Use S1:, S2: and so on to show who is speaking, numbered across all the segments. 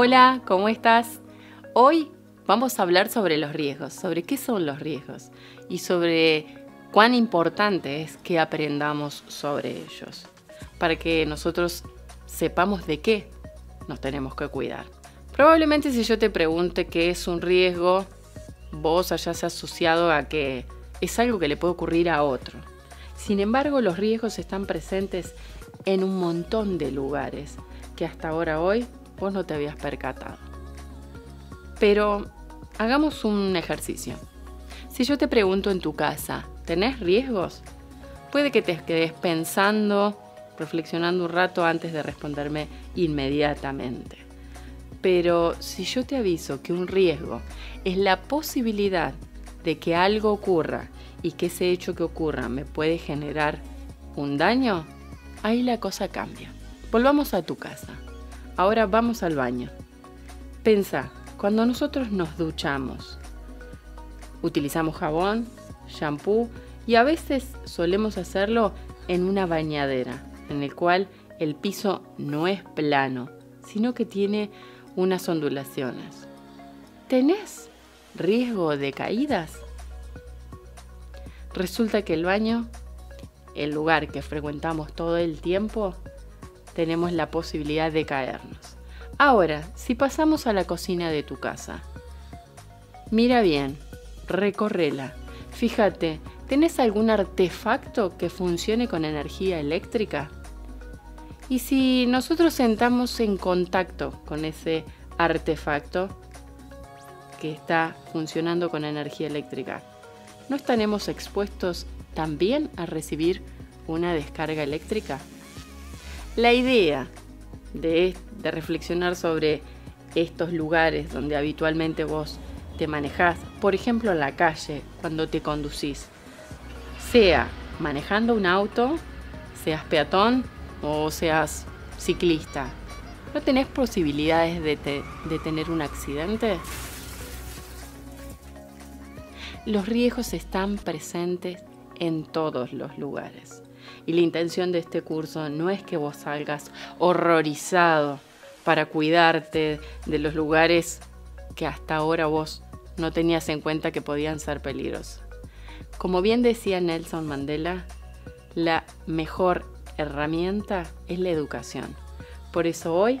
S1: Hola, ¿cómo estás? Hoy vamos a hablar sobre los riesgos, sobre qué son los riesgos y sobre cuán importante es que aprendamos sobre ellos, para que nosotros sepamos de qué nos tenemos que cuidar. Probablemente si yo te pregunte qué es un riesgo, vos hayas asociado a que es algo que le puede ocurrir a otro. Sin embargo, los riesgos están presentes en un montón de lugares que hasta ahora hoy vos no te habías percatado. Pero hagamos un ejercicio. Si yo te pregunto en tu casa, ¿tenés riesgos? Puede que te quedes pensando, reflexionando un rato antes de responderme inmediatamente. Pero si yo te aviso que un riesgo es la posibilidad de que algo ocurra y que ese hecho que ocurra me puede generar un daño, ahí la cosa cambia. Volvamos a tu casa. Ahora vamos al baño. Pensa, cuando nosotros nos duchamos, utilizamos jabón, shampoo y a veces solemos hacerlo en una bañadera, en el cual el piso no es plano, sino que tiene unas ondulaciones. ¿Tenés riesgo de caídas? Resulta que el baño, el lugar que frecuentamos todo el tiempo, tenemos la posibilidad de caernos. Ahora, si pasamos a la cocina de tu casa, mira bien, recórrela. Fíjate, ¿tenés algún artefacto que funcione con energía eléctrica? Y si nosotros entramos en contacto con ese artefacto que está funcionando con energía eléctrica, ¿no estaremos expuestos también a recibir una descarga eléctrica? La idea de, reflexionar sobre estos lugares donde habitualmente vos te manejás, por ejemplo en la calle, cuando te conducís, sea manejando un auto, seas peatón o seas ciclista, ¿no tenés posibilidades de, de tener un accidente? Los riesgos están presentes en todos los lugares. Y la intención de este curso no es que vos salgas horrorizado para cuidarte de los lugares que hasta ahora vos no tenías en cuenta que podían ser peligrosos. Como bien decía Nelson Mandela, la mejor herramienta es la educación. Por eso hoy,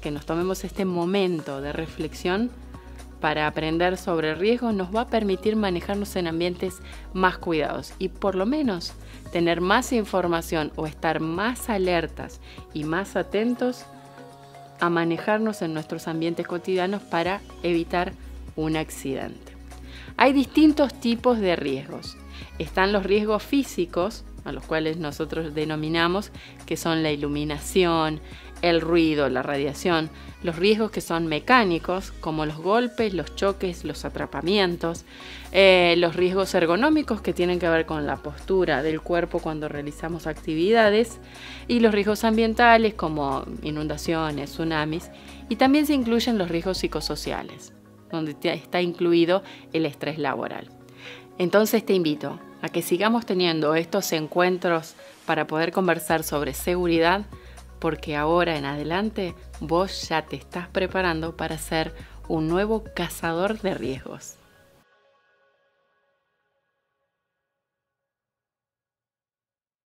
S1: que nos tomemos este momento de reflexión, para aprender sobre riesgos nos va a permitir manejarnos en ambientes más cuidados y por lo menos tener más información o estar más alertas y más atentos a manejarnos en nuestros ambientes cotidianos para evitar un accidente. Hay distintos tipos de riesgos. Están los riesgos físicos, a los cuales nosotros denominamos que son la iluminación, el ruido, la radiación, los riesgos que son mecánicos, como los golpes, los choques, los atrapamientos, eh, los riesgos ergonómicos que tienen que ver con la postura del cuerpo cuando realizamos actividades, y los riesgos ambientales como inundaciones, tsunamis, y también se incluyen los riesgos psicosociales, donde está incluido el estrés laboral. Entonces te invito a que sigamos teniendo estos encuentros para poder conversar sobre seguridad, porque ahora en adelante vos ya te estás preparando para ser un nuevo cazador de riesgos.